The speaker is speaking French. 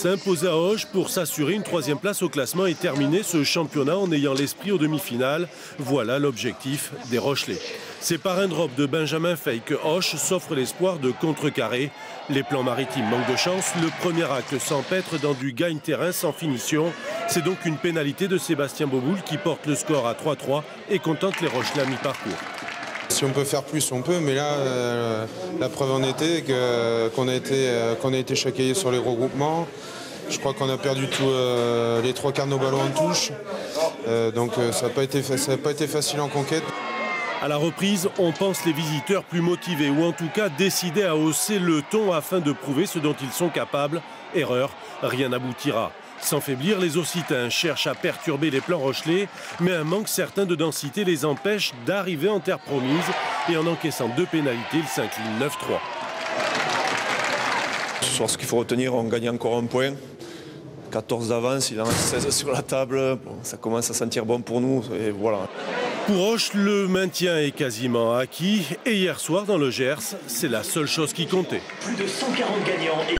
S'imposer à Hoche pour s'assurer une troisième place au classement et terminer ce championnat en ayant l'esprit aux demi-finales. Voilà l'objectif des Rochelais. C'est par un drop de Benjamin Fay que Hoche s'offre l'espoir de contrecarrer. Les plans maritimes manquent de chance. Le premier acte s'empêtre dans du gagne-terrain sans finition. C'est donc une pénalité de Sébastien Boboul qui porte le score à 3-3 et contente les Rochelais à mi-parcours. Si on peut faire plus, on peut, mais là, euh, la preuve en était qu'on a été, euh, sur les regroupements. Je crois qu'on a perdu tout, euh, les trois quarts de nos ballons en touche. donc ça n'a pas, été, pas été facile en conquête. À la reprise, on pense les visiteurs plus motivés ou en tout cas décidés à hausser le ton afin de prouver ce dont ils sont capables. Erreur, rien n'aboutira. Sans faiblir, les Occitans cherchent à perturber les plans rochelais, mais un manque certain de densité les empêche d'arriver en terre promise et en encaissant deux pénalités, ils s'inclinent 9-3. Ce soir, ce qu'il faut retenir, on gagne encore un point. 14 d'avance, il en reste 16 sur la table. ça commence à sentir bon pour nous. Et voilà. Pour Roche, le maintien est quasiment acquis. Et hier soir, dans le Gers, c'est la seule chose qui comptait. Plus de 140 gagnants.